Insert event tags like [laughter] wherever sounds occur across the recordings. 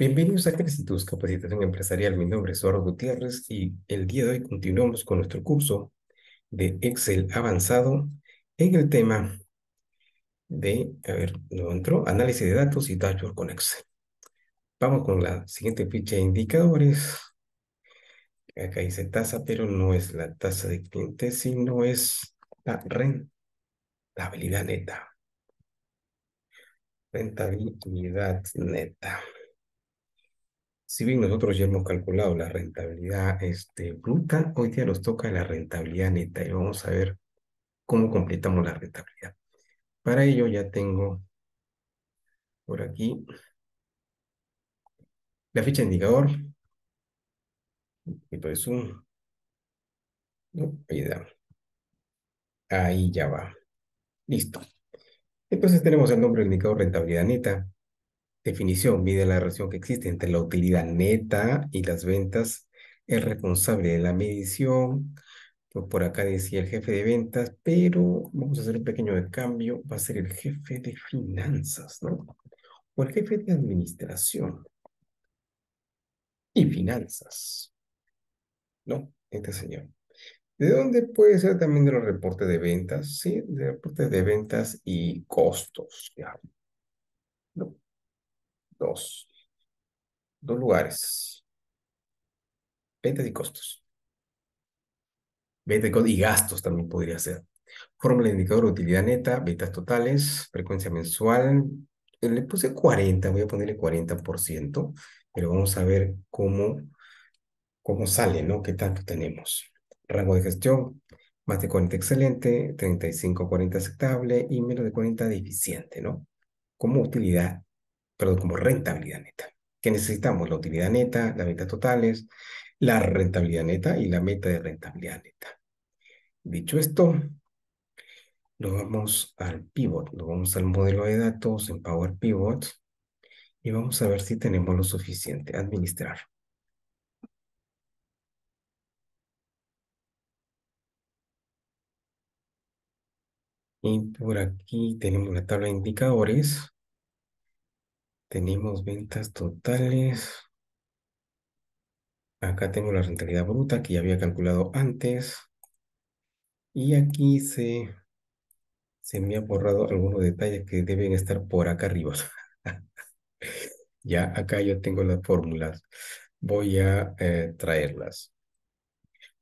Bienvenidos a Crecitus Capacitación Empresarial. Mi nombre es Eduardo Gutiérrez y el día de hoy continuamos con nuestro curso de Excel avanzado en el tema de, a ver, no entró, análisis de datos y dashboard con Excel. Vamos con la siguiente ficha de indicadores. Acá dice tasa, pero no es la tasa de clientes, sino es la rentabilidad neta. Rentabilidad neta. Si bien nosotros ya hemos calculado la rentabilidad este, bruta, hoy día nos toca la rentabilidad neta y vamos a ver cómo completamos la rentabilidad. Para ello ya tengo por aquí la ficha de indicador. Y por eso, no, ahí, ahí ya va. Listo. Entonces tenemos el nombre del indicador rentabilidad neta. Definición, mide la relación que existe entre la utilidad neta y las ventas. El responsable de la medición, pues por acá decía el jefe de ventas, pero vamos a hacer un pequeño cambio, va a ser el jefe de finanzas, ¿no? O el jefe de administración y finanzas, ¿no? Este señor. ¿De dónde puede ser también de los reportes de ventas? Sí, de reportes de ventas y costos. ¿No? Dos. Dos lugares. Ventas y costos. Ventas y gastos también podría ser. Fórmula de indicador de utilidad neta, ventas totales, frecuencia mensual. Le puse 40, voy a ponerle 40%, pero vamos a ver cómo, cómo sale, ¿no? ¿Qué tanto tenemos? Rango de gestión, más de 40 excelente, 35 40 aceptable y menos de 40 deficiente, ¿no? Como utilidad perdón, como rentabilidad neta. ¿Qué necesitamos? La utilidad neta, las ventas totales, la rentabilidad neta y la meta de rentabilidad neta. Dicho esto, nos vamos al pivot, nos vamos al modelo de datos en Power Pivot y vamos a ver si tenemos lo suficiente. Administrar. Y por aquí tenemos la tabla de indicadores. Tenemos ventas totales. Acá tengo la rentabilidad bruta que ya había calculado antes. Y aquí se, se me ha borrado algunos detalles que deben estar por acá arriba. [laughs] ya acá yo tengo las fórmulas. Voy a eh, traerlas.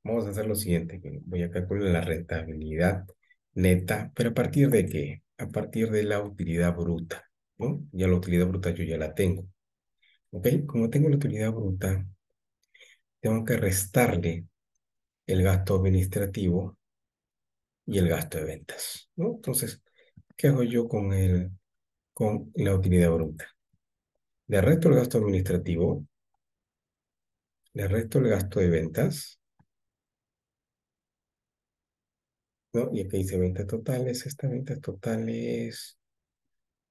Vamos a hacer lo siguiente. Voy a calcular la rentabilidad neta, pero a partir de qué? A partir de la utilidad bruta. Ya la utilidad bruta yo ya la tengo. ¿Ok? Como tengo la utilidad bruta, tengo que restarle el gasto administrativo y el gasto de ventas, ¿no? Entonces, ¿qué hago yo con, el, con la utilidad bruta? Le resto el gasto administrativo, le resto el gasto de ventas, ¿no? Y aquí dice ventas totales, esta ventas totales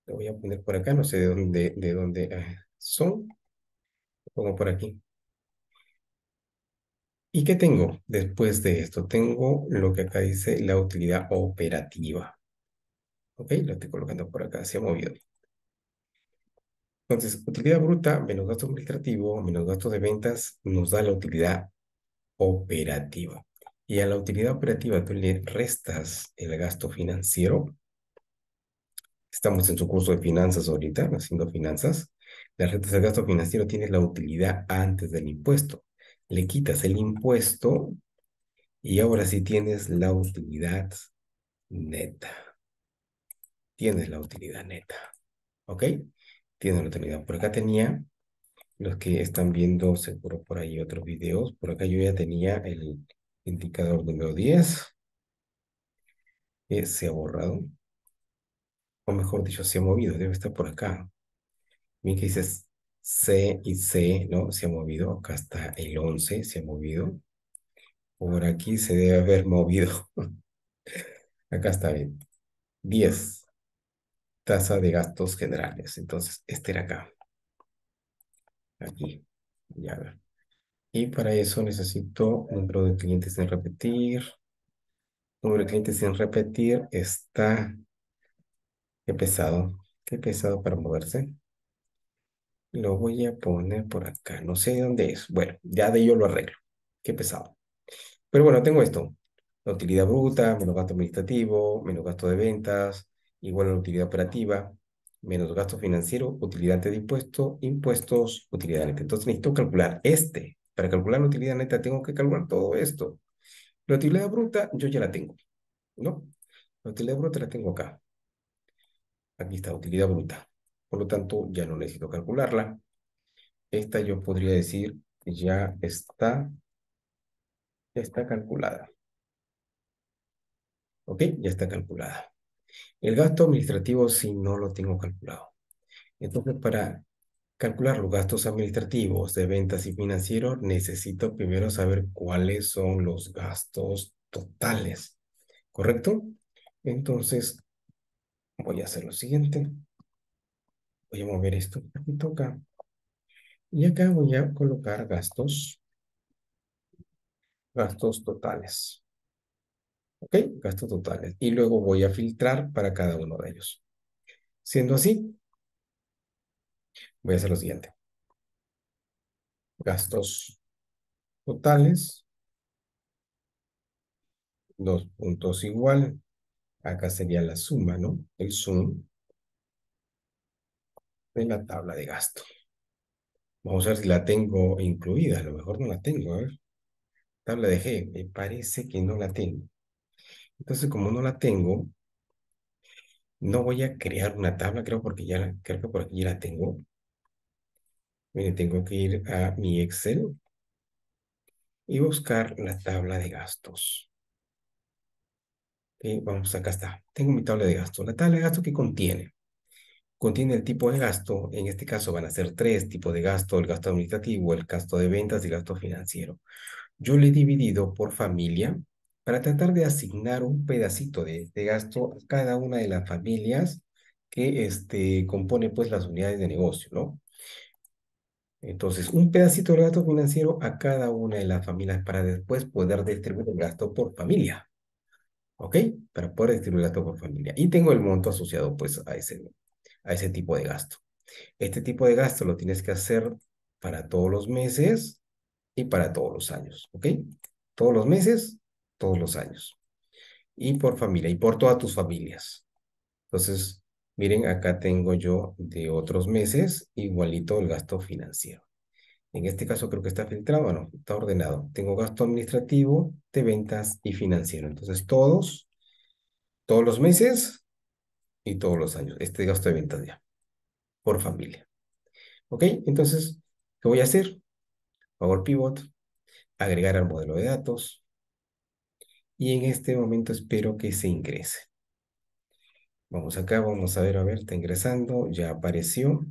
lo voy a poner por acá, no sé de dónde, de dónde ah, son. Lo pongo por aquí. ¿Y qué tengo después de esto? Tengo lo que acá dice la utilidad operativa. ¿Ok? Lo estoy colocando por acá, se ha movido. Entonces, utilidad bruta menos gasto administrativo menos gasto de ventas nos da la utilidad operativa. Y a la utilidad operativa tú le restas el gasto financiero Estamos en su curso de finanzas ahorita, haciendo finanzas. La renta de gasto financiero tiene la utilidad antes del impuesto. Le quitas el impuesto y ahora sí tienes la utilidad neta. Tienes la utilidad neta. ¿Ok? Tienes la utilidad. Por acá tenía, los que están viendo seguro por ahí otros videos, por acá yo ya tenía el indicador número 10. se ha borrado o mejor dicho, se ha movido, debe estar por acá. Miren que dices C y C, ¿no? Se ha movido, acá está el 11, se ha movido. Por aquí se debe haber movido. [laughs] acá está bien. 10. Tasa de gastos generales. Entonces, este era acá. Aquí. Ya Y para eso necesito número de clientes sin repetir. Número de clientes sin repetir está Qué pesado, qué pesado para moverse. Lo voy a poner por acá. No sé dónde es. Bueno, ya de ello lo arreglo. Qué pesado. Pero bueno, tengo esto. La utilidad bruta, menos gasto administrativo, menos gasto de ventas, igual a la utilidad operativa, menos gasto financiero, utilidad de impuesto, impuestos, utilidad neta. Entonces necesito calcular este. Para calcular la utilidad neta tengo que calcular todo esto. La utilidad bruta yo ya la tengo, ¿no? La utilidad bruta la tengo acá. Aquí está, utilidad bruta. Por lo tanto, ya no necesito calcularla. Esta yo podría decir ya está, ya está calculada. ¿Ok? Ya está calculada. El gasto administrativo sí no lo tengo calculado. Entonces, para calcular los gastos administrativos de ventas y financieros, necesito primero saber cuáles son los gastos totales. ¿Correcto? Entonces, voy a hacer lo siguiente. Voy a mover esto un poquito acá. Y acá voy a colocar gastos. Gastos totales. ¿Ok? Gastos totales. Y luego voy a filtrar para cada uno de ellos. Siendo así, voy a hacer lo siguiente. Gastos totales. Dos puntos igual. Acá sería la suma, ¿no? El sum de la tabla de gasto. Vamos a ver si la tengo incluida. A lo mejor no la tengo. A ver. Tabla de G. Me parece que no la tengo. Entonces, como no la tengo, no voy a crear una tabla, creo, porque ya creo que por aquí ya la tengo. Miren, tengo que ir a mi Excel y buscar la tabla de gastos. Vamos, acá está. Tengo mi tabla de gastos. La tabla de gastos que contiene. Contiene el tipo de gasto. En este caso van a ser tres tipos de gasto. El gasto administrativo, el gasto de ventas y el gasto financiero. Yo le he dividido por familia para tratar de asignar un pedacito de, gasto a cada una de las familias que este, compone pues las unidades de negocio, ¿no? Entonces, un pedacito de gasto financiero a cada una de las familias para después poder distribuir el gasto por familia. ¿Ok? Para poder distribuir gasto por familia. Y tengo el monto asociado pues a ese, a ese tipo de gasto. Este tipo de gasto lo tienes que hacer para todos los meses y para todos los años. ¿Ok? Todos los meses todos los años. Y por familia, y por todas tus familias. Entonces, miren, acá tengo yo de otros meses igualito el gasto financiero. En este caso creo que está filtrado, no, está ordenado. Tengo gasto administrativo, de ventas y financiero. Entonces, todos, todos los meses y todos los años. Este gasto de ventas ya, por familia. ¿Ok? Entonces, ¿qué voy a hacer? Power Pivot, agregar al modelo de datos, y en este momento espero que se ingrese. Vamos acá, vamos a ver, a ver, está ingresando, ya apareció.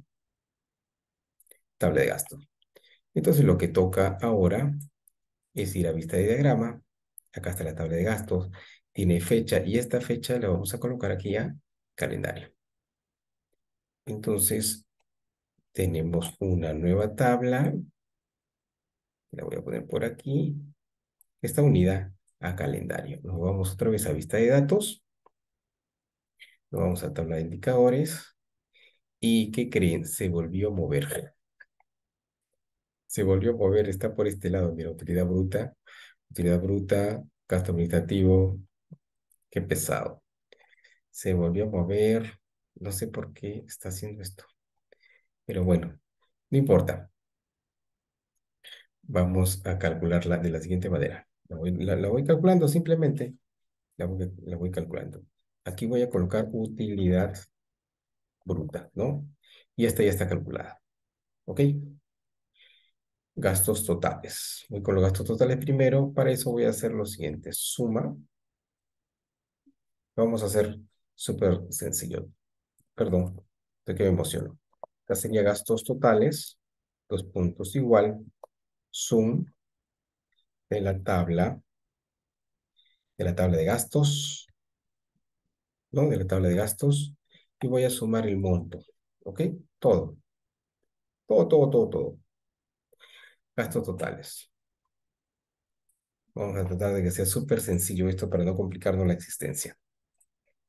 Tabla de gasto. Entonces lo que toca ahora es ir a vista de diagrama. Acá está la tabla de gastos. Tiene fecha y esta fecha la vamos a colocar aquí a calendario. Entonces tenemos una nueva tabla. La voy a poner por aquí. Está unida a calendario. Nos vamos otra vez a vista de datos. Nos vamos a tabla de indicadores. ¿Y qué creen? Se volvió a mover. Se volvió a mover, está por este lado. Mira, utilidad bruta, utilidad bruta, gasto administrativo. Qué pesado. Se volvió a mover. No sé por qué está haciendo esto. Pero bueno, no importa. Vamos a calcularla de la siguiente manera. La voy, calculando simplemente. La voy, calculando. Aquí voy a colocar utilidad bruta, ¿no? Y esta ya está calculada. ¿Ok? Gastos totales. Voy con los gastos totales primero. Para eso voy a hacer lo siguiente. Suma. Vamos a hacer súper sencillo. Perdón, de que me emociono. Acá sería gastos totales. Dos puntos igual. Sum de la tabla, de la tabla de gastos, ¿no? De la tabla de gastos, y voy a sumar el monto, ¿ok? Todo. Todo, todo, todo, todo. Gastos totales. Vamos a tratar de que sea súper sencillo esto para no complicarnos la existencia.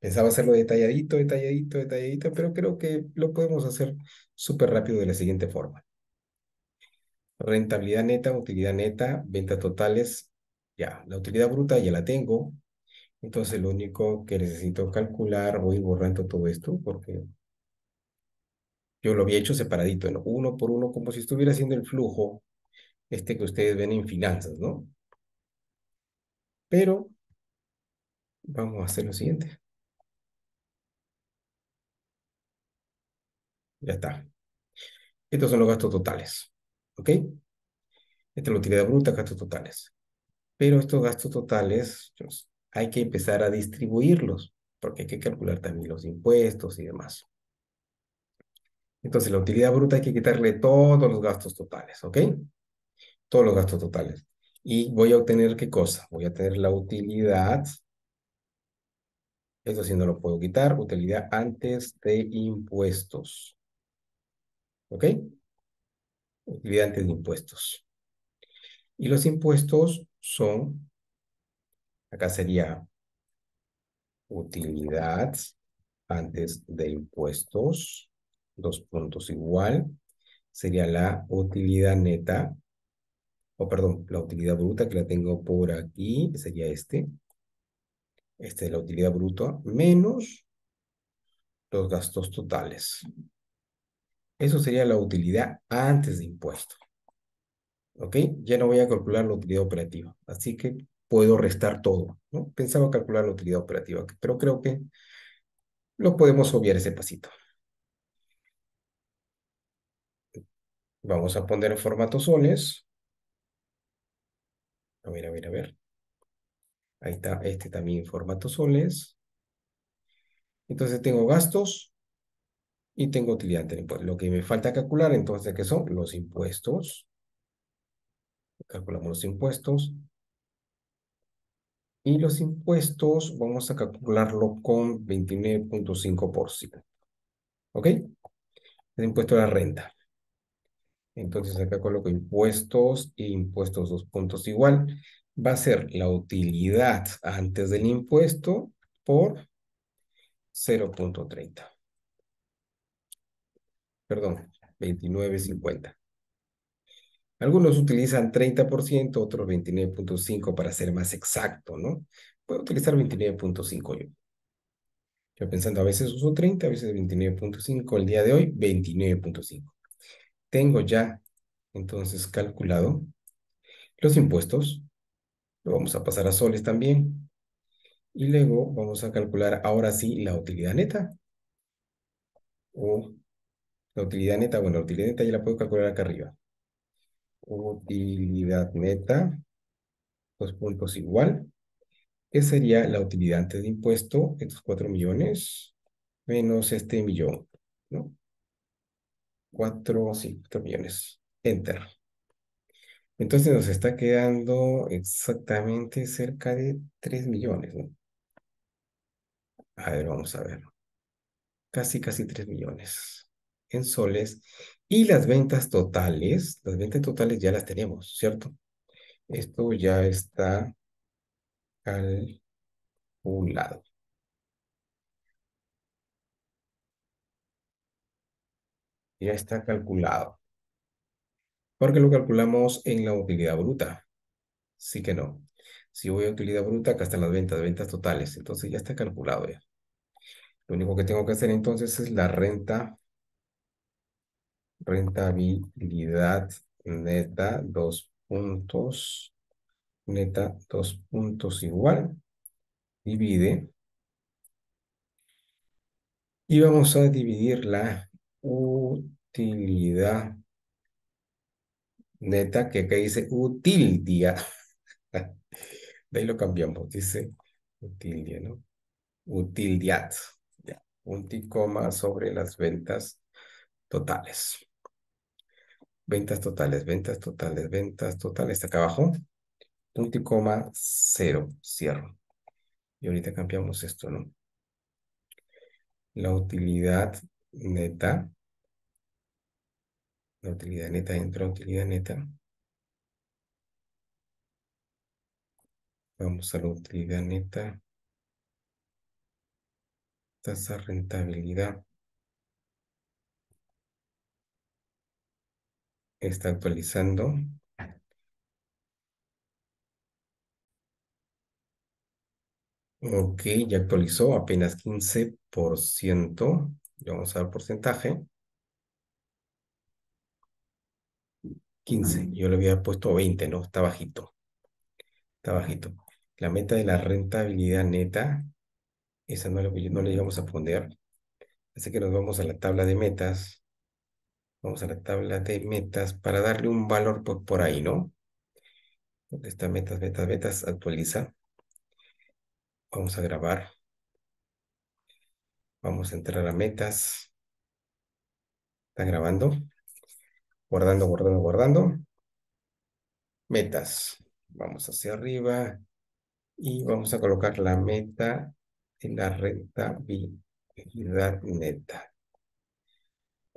Pensaba hacerlo detalladito, detalladito, detalladito, pero creo que lo podemos hacer súper rápido de la siguiente forma. Rentabilidad neta, utilidad neta, ventas totales. Ya, la utilidad bruta ya la tengo. Entonces lo único que necesito calcular, voy borrando todo esto porque yo lo había hecho separadito, ¿no? Uno por uno, como si estuviera haciendo el flujo este que ustedes ven en finanzas, ¿no? Pero vamos a hacer lo siguiente. Ya está. Estos son los gastos totales, ¿ok? Esta es la utilidad bruta, gastos totales. Pero estos gastos totales pues, hay que empezar a distribuirlos, porque hay que calcular también los impuestos y demás. Entonces, la utilidad bruta hay que quitarle todos los gastos totales, ¿ok? Todos los gastos totales. Y voy a obtener qué cosa? Voy a tener la utilidad. Eso sí no lo puedo quitar. Utilidad antes de impuestos. ¿Ok? Utilidad antes de impuestos. Y los impuestos son, acá sería utilidad antes de impuestos, dos puntos igual, sería la utilidad neta, o perdón, la utilidad bruta que la tengo por aquí, sería este. Esta es la utilidad bruta, menos los gastos totales. Eso sería la utilidad antes de impuesto. ¿Ok? Ya no voy a calcular la utilidad operativa. Así que puedo restar todo. ¿no? Pensaba calcular la utilidad operativa, pero creo que lo podemos obviar ese pasito. Vamos a poner en formato soles. A ver, a ver, a ver. Ahí está, este también en formato soles. Entonces tengo gastos y tengo utilidad Lo que me falta calcular entonces, ¿qué son? Los impuestos. Calculamos los impuestos. Y los impuestos vamos a calcularlo con 29.5%. ¿Ok? El impuesto a la renta. Entonces acá coloco impuestos e impuestos dos puntos igual. Va a ser la utilidad antes del impuesto por 0.30. Perdón, 29.50. Algunos utilizan 30%, otros 29.5% para ser más exacto, ¿no? Puedo utilizar 29.5 yo. Yo pensando, a veces uso 30, a veces 29.5. El día de hoy, 29.5. Tengo ya, entonces, calculado los impuestos. Lo vamos a pasar a soles también. Y luego vamos a calcular ahora sí la utilidad neta. O la utilidad neta, bueno, la utilidad neta ya la puedo calcular acá arriba. Utilidad neta, dos puntos igual. ¿Qué sería la utilidad antes de impuesto? Estos 4 millones menos este millón, ¿no? 4, sí, 4 millones. Enter. Entonces nos está quedando exactamente cerca de 3 millones, ¿no? A ver, vamos a ver. Casi, casi 3 millones en soles. Y las ventas totales, las ventas totales ya las tenemos, ¿cierto? Esto ya está calculado. Ya está calculado. Porque lo calculamos en la utilidad bruta. Sí que no. Si voy a utilidad bruta, acá están las ventas, ventas totales. Entonces ya está calculado ya. Lo único que tengo que hacer entonces es la renta, rentabilidad neta, dos puntos, neta, dos puntos igual, divide. Y vamos a dividir la utilidad neta, que acá dice utilidad. [laughs] De ahí lo cambiamos, dice utilidad, ¿no? Utilidad. Un coma sobre las ventas totales. Ventas totales, ventas totales, ventas totales. Acá abajo. Punto coma cero. Cierro. Y ahorita cambiamos esto, ¿no? La utilidad neta. La utilidad neta entra utilidad neta. Vamos a la utilidad neta. Tasa rentabilidad. Está actualizando. Ok, ya actualizó apenas 15%. Vamos a ver porcentaje. 15. Yo le había puesto 20, ¿no? Está bajito. Está bajito. La meta de la rentabilidad neta, esa no le, no le íbamos a poner. Así que nos vamos a la tabla de metas. Vamos a la tabla de metas para darle un valor por, por ahí, ¿no? ¿Dónde está metas, metas, metas? Actualiza. Vamos a grabar. Vamos a entrar a metas. Está grabando. Guardando, guardando, guardando. Metas. Vamos hacia arriba. Y vamos a colocar la meta en la rentabilidad neta.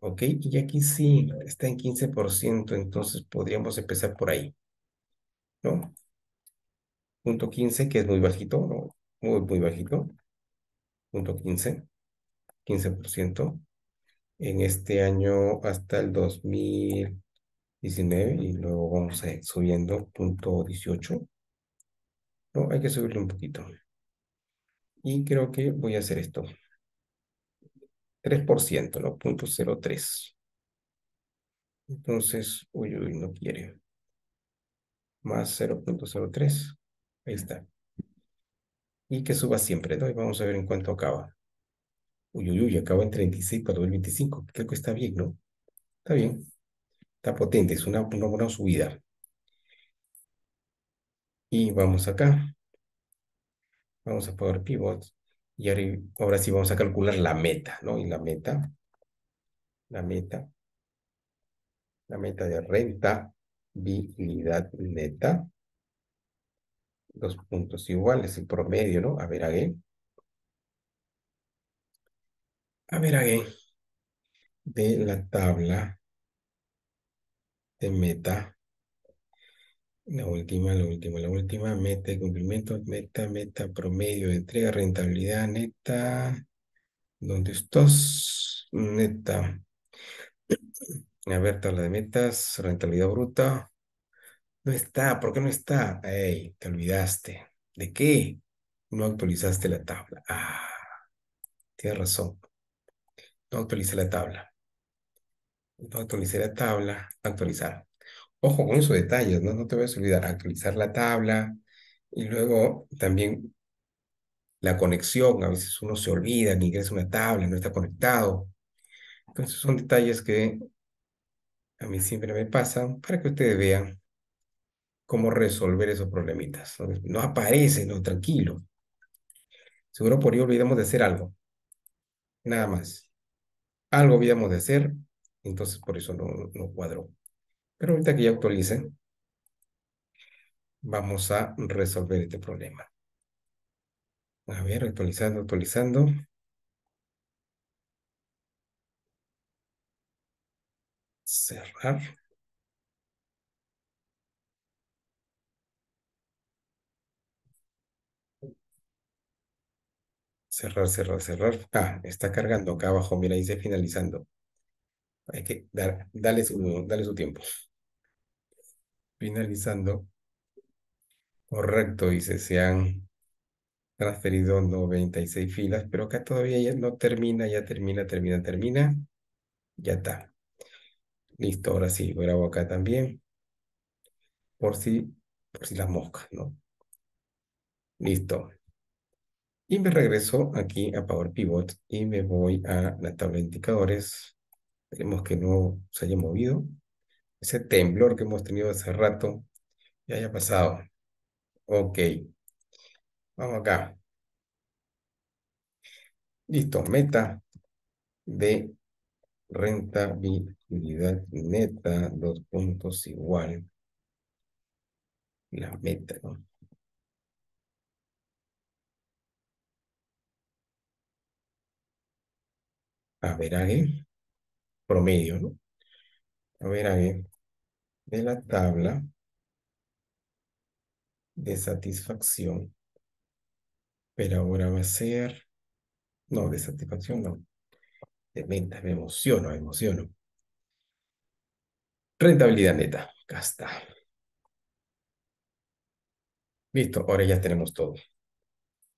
Ok, y aquí sí, está en 15%, entonces podríamos empezar por ahí. ¿No? Punto 15, que es muy bajito, ¿no? Muy, muy bajito. Punto 15, 15%. En este año hasta el 2019 y luego vamos a ir subiendo punto 18. No, hay que subirle un poquito. Y creo que voy a hacer esto. 3%, ¿no? Punto 03. Entonces, uy, uy, no quiere. Más 0.03. Ahí está. Y que suba siempre, ¿no? Y vamos a ver en cuánto acaba. Uy, uy, uy, acaba en 36 para 2025. Creo que está bien, ¿no? Está bien. Está potente, es una, una buena subida. Y vamos acá. Vamos a Power Pivot. Y ahora sí vamos a calcular la meta, ¿no? Y la meta, la meta, la meta de rentabilidad neta. Dos puntos iguales, el promedio, ¿no? A ver, aquí. A ver, aquí. De la tabla de meta la última, la última, la última, meta de cumplimiento, meta, meta, promedio entrega, rentabilidad neta. ¿Dónde estás? Neta. A ver, tabla de metas, rentabilidad bruta. No está, ¿por qué no está? Ey, te olvidaste. ¿De qué? No actualizaste la tabla. Ah, tienes razón. No actualicé la tabla. No actualicé la tabla. Actualizar. Ojo con esos detalles, ¿no? No te vayas a olvidar actualizar la tabla y luego también la conexión. A veces uno se olvida que ingresa una tabla, no está conectado. Entonces son detalles que a mí siempre me pasan para que ustedes vean cómo resolver esos problemitas. No, aparece, no, tranquilo. Seguro por ahí olvidamos de hacer algo. Nada más. Algo olvidamos de hacer, entonces por eso no, no cuadró. Pero ahorita que ya actualice, vamos a resolver este problema. A ver, actualizando, actualizando. Cerrar. Cerrar, cerrar, cerrar. Ah, está cargando acá abajo. Mira, dice finalizando. Hay que dar, darle su, su tiempo. Finalizando. Correcto, dice, se han transferido 96 filas, pero acá todavía ya no termina, ya termina, termina, termina. Ya está. Listo, ahora sí, grabo acá también. Por si, por si las moscas, ¿no? Listo. Y me regreso aquí a Power Pivot y me voy a la tabla de indicadores. Esperemos que no se haya movido. Ese temblor que hemos tenido hace rato ya haya pasado. Ok. Vamos acá. Listo. Meta de rentabilidad neta, dos puntos igual. La meta, ¿no? A ver, ahí. Promedio, ¿no? A ver, ahí. De la tabla de satisfacción. Pero ahora va a ser No, de satisfacción no. De venta, me emociono, me emociono. Rentabilidad neta. Acá está. Listo, ahora ya tenemos todo.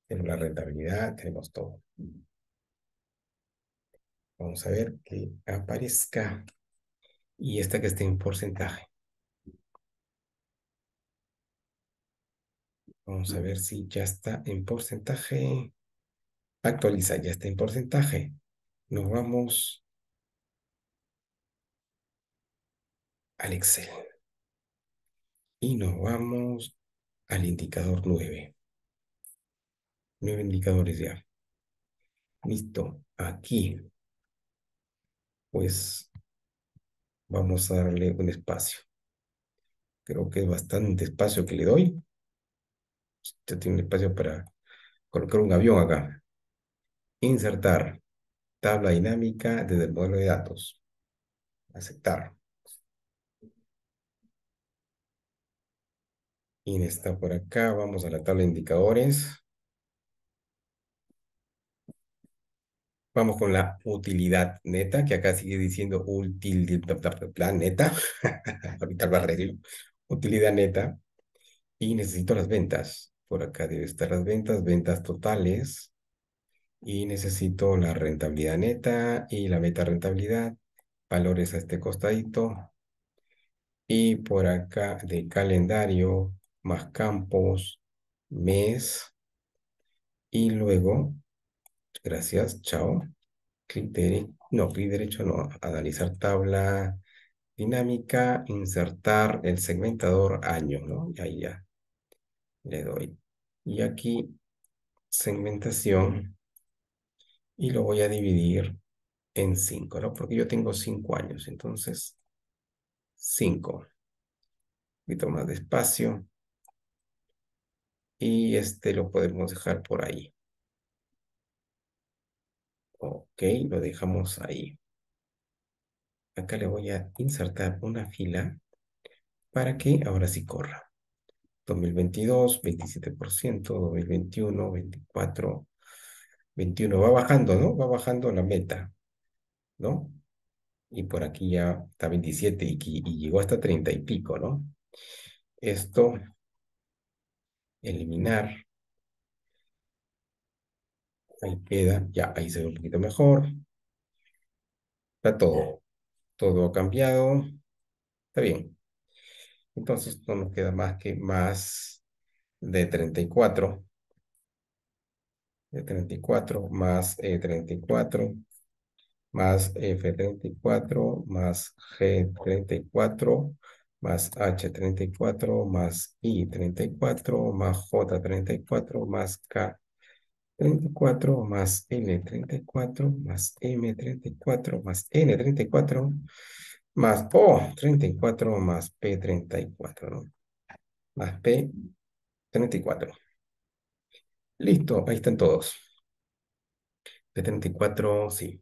Tenemos la rentabilidad, tenemos todo. Vamos a ver que aparezca. Y esta que esté en porcentaje. Vamos a ver si ya está en porcentaje. Actualiza, ya está en porcentaje. Nos vamos al Excel. Y nos vamos al indicador 9. Nueve indicadores ya. Listo. Aquí. Pues vamos a darle un espacio. Creo que es bastante espacio que le doy. Usted tiene espacio para colocar un avión acá. Insertar. Tabla dinámica desde el modelo de datos. Aceptar. Y está por acá. Vamos a la tabla de indicadores. Vamos con la utilidad neta, que acá sigue diciendo utilidad neta. [laughs] Ahorita lo arreglo. Utilidad neta. Y necesito las ventas. Por acá debe estar las ventas, ventas totales. Y necesito la rentabilidad neta y la meta rentabilidad. Valores a este costadito. Y por acá de calendario, más campos, mes. Y luego, gracias, chao. Clic derecho, no, clic derecho no, analizar tabla dinámica, insertar el segmentador año, ¿no? Y ahí ya le doy. Y aquí, segmentación, y lo voy a dividir en 5, ¿no? Porque yo tengo 5 años, entonces 5. Un poquito más despacio. Y este lo podemos dejar por ahí. Ok, lo dejamos ahí. Acá le voy a insertar una fila para que ahora sí corra. 2022, 27%, 2021, 24, 21. Va bajando, ¿no? Va bajando la meta, ¿no? Y por aquí ya está 27 y, y llegó hasta 30 y pico, ¿no? Esto, eliminar. Ahí queda, ya, ahí se ve un poquito mejor. Está todo, todo ha cambiado. Está bien. Entonces no nos queda más que más de 34. De 34 más E34 más F34 más G34 más H34 más I34 más J34 más K34 más L34 más M34 más N34 más O34 más P34, ¿no? Más P34. Listo, ahí están todos. P34, sí.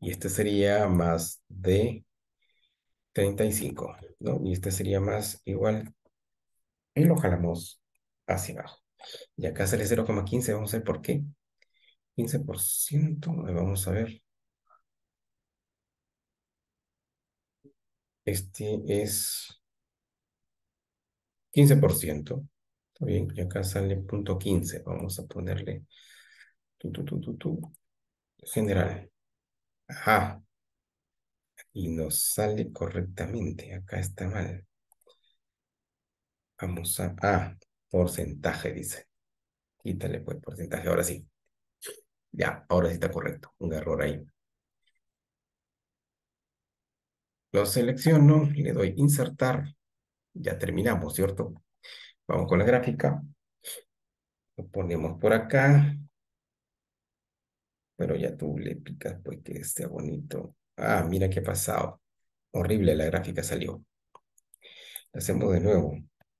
Y este sería más de 35, ¿no? Y este sería más igual. Y lo jalamos hacia abajo. Y acá sale 0,15, vamos a ver por qué. 15%, vamos a ver. Este es 15%. Está bien, y acá sale punto 15. Vamos a ponerle tu, tu, tu, tu, tu, general. Ajá. Y nos sale correctamente. Acá está mal. Vamos a... Ah, porcentaje, dice. Quítale pues porcentaje. Ahora sí. Ya, ahora sí está correcto. Un error ahí. Lo selecciono, le doy insertar. Ya terminamos, ¿cierto? Vamos con la gráfica. Lo ponemos por acá. Pero ya tú le picas pues que esté bonito. Ah, mira qué pasado. Horrible la gráfica salió. hacemos de nuevo.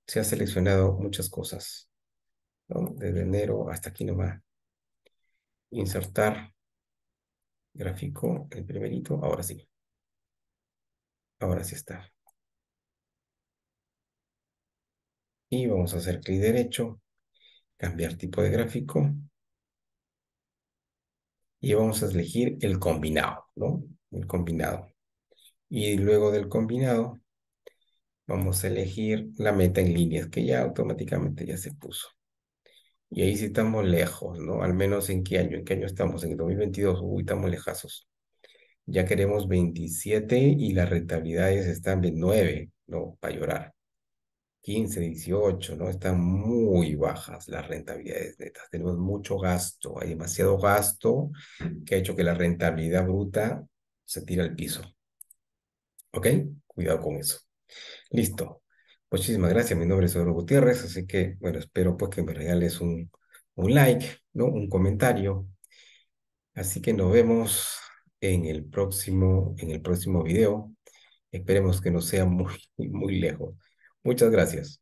Se ha seleccionado muchas cosas. Desde enero hasta aquí nomás. Insertar. Gráfico, el primerito. Ahora sí. Ahora sí está. Y vamos a hacer clic derecho. Cambiar tipo de gráfico. y vamos a elegir el combinado, ¿no? El combinado. Y luego del combinado, vamos a elegir la meta en líneas, que ya automáticamente ya se puso. Y ahí sí estamos lejos, ¿no? Al menos en qué año, en qué año estamos, en el 2022, uy, estamos lejazos. Ya queremos 27 y las rentabilidades están de 9, ¿no? Para llorar. 15, 18, ¿no? Están muy bajas las rentabilidades netas. Tenemos mucho gasto, hay demasiado gasto que ha hecho que la rentabilidad bruta se tire al piso. ¿Ok? Cuidado con eso. Listo. Muchísimas gracias. Mi nombre es Eduardo Gutiérrez, así que, bueno, espero pues que me regales un, un like, ¿no? Un comentario. Así que nos vemos en el próximo, en el próximo video. Esperemos que no sea muy, muy lejos. Muchas gracias.